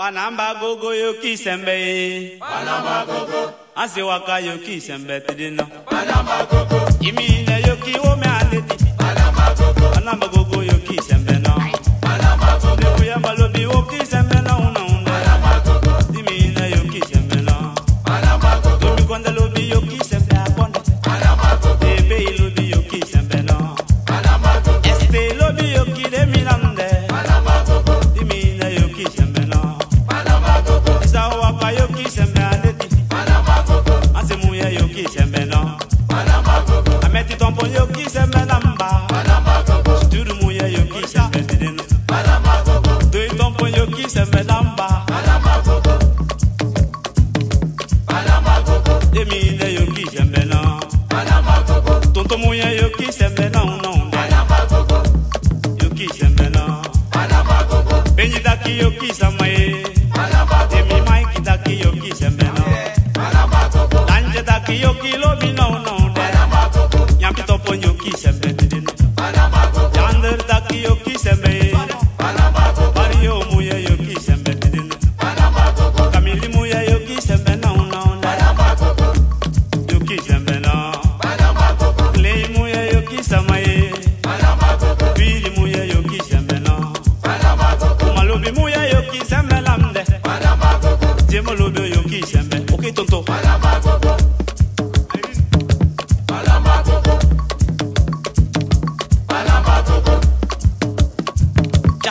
Banamba gogo yo kisembe Banamba gogo, Asi waka yo kisembe tidino Banamba gogo, Imine Banamba gogo, Emine yo kisembe no Banamba gogo, Tonto muya yo kisembe no no ne Banamba gogo, Yo kisembe no Banamba gogo, Benji daki yo kisamaye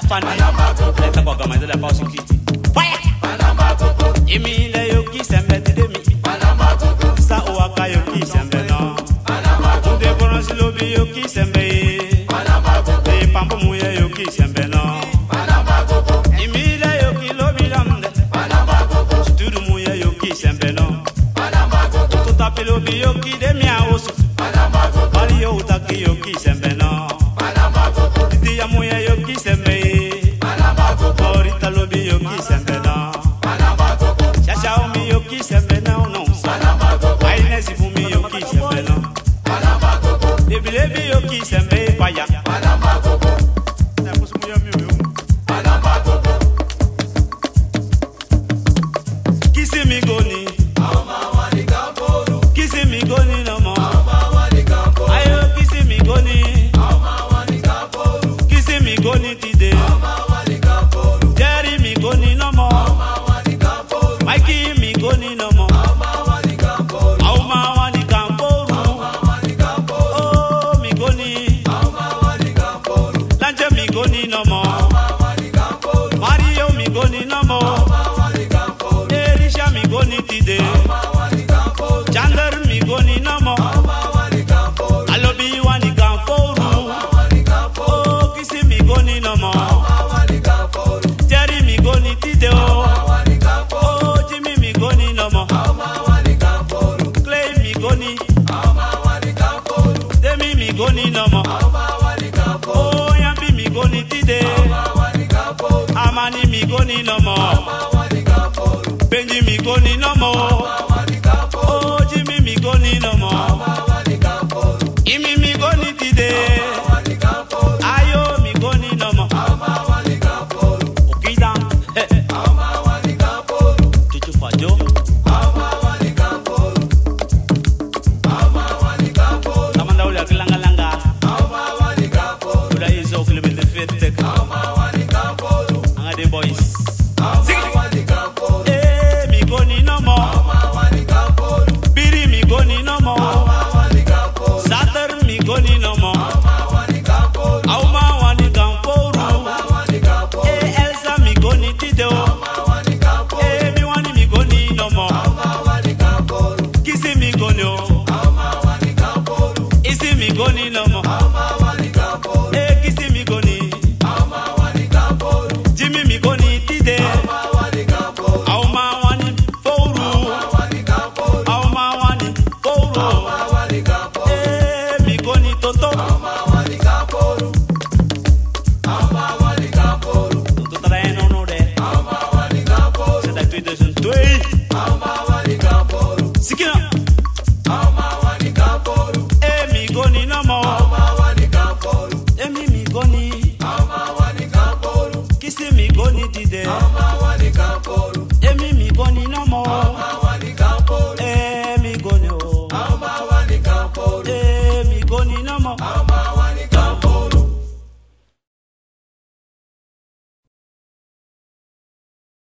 Panama pausi kiti Fire Banamba gogo, Imi le yo kisembe bilebi yo ki sembe faya. Palamba gogo. Ẹ̀kúsí mú yẹ mi ò yẹ. Palamba gogo. Kìsì mi go ni. Àwọn máa wà ní Gàmbóòlù. Kìsì mi go ni lọ́mọ. Àwọn máa wà ní Gàmbóòlù. Amani mi goni no mo Benji mi no mo Oh Jimmy mi goni no mo forum.